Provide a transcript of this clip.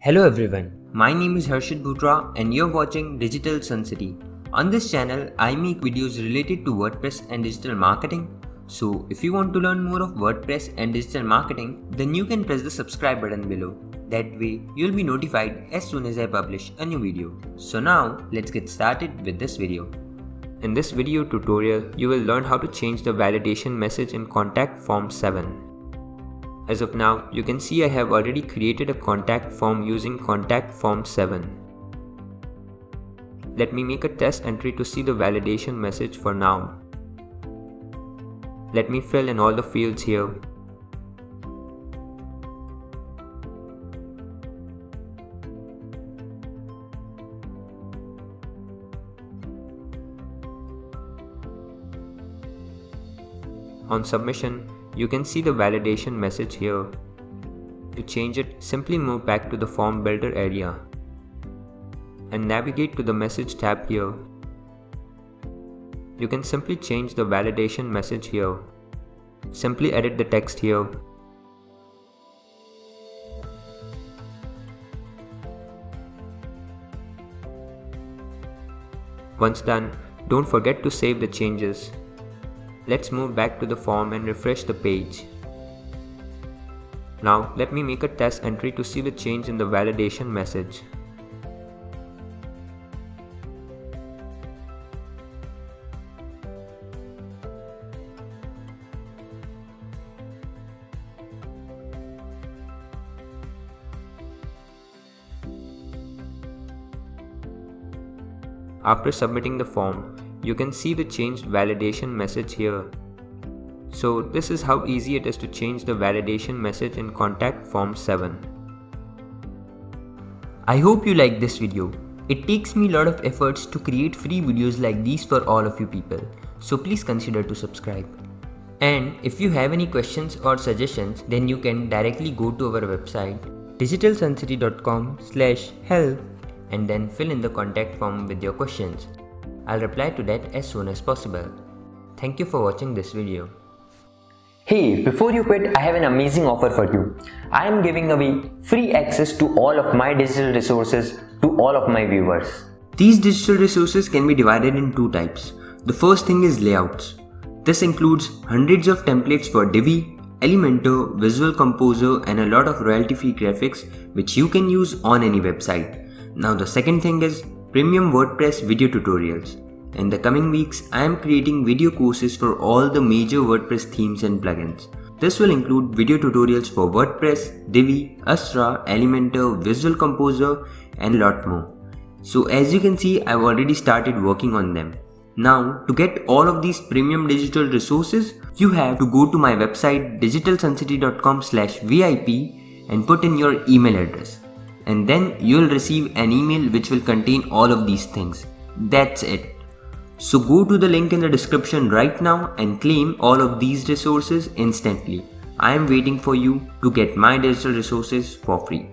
Hello everyone, my name is Harshit Bhootra and you're watching Digital Sun City. On this channel, I make videos related to WordPress and digital marketing. So if you want to learn more of WordPress and digital marketing, then you can press the subscribe button below. That way, you'll be notified as soon as I publish a new video. So now, let's get started with this video. In this video tutorial, you will learn how to change the validation message in Contact Form 7. As of now, you can see I have already created a contact form using contact form 7. Let me make a test entry to see the validation message for now. Let me fill in all the fields here. On submission, you can see the validation message here. To change it, simply move back to the form builder area and navigate to the message tab here. You can simply change the validation message here. Simply edit the text here. Once done, don't forget to save the changes. Let's move back to the form and refresh the page. Now let me make a test entry to see the change in the validation message. After submitting the form, you can see the changed validation message here. So this is how easy it is to change the validation message in contact form 7. I hope you like this video. It takes me a lot of efforts to create free videos like these for all of you people. So please consider to subscribe. And if you have any questions or suggestions then you can directly go to our website digitalsuncity.com slash help and then fill in the contact form with your questions. I'll reply to that as soon as possible. Thank you for watching this video. Hey, before you quit, I have an amazing offer for you. I am giving away free access to all of my digital resources to all of my viewers. These digital resources can be divided in two types. The first thing is layouts. This includes hundreds of templates for Divi, Elementor, Visual Composer and a lot of royalty free graphics which you can use on any website. Now the second thing is premium WordPress video tutorials. In the coming weeks, I am creating video courses for all the major WordPress themes and plugins. This will include video tutorials for WordPress, Divi, Astra, Elementor, Visual Composer and lot more. So as you can see, I've already started working on them. Now, to get all of these premium digital resources, you have to go to my website digitalsuncity.com slash VIP and put in your email address and then you'll receive an email which will contain all of these things. That's it. So go to the link in the description right now and claim all of these resources instantly. I am waiting for you to get my digital resources for free.